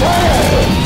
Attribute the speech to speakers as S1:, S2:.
S1: fire!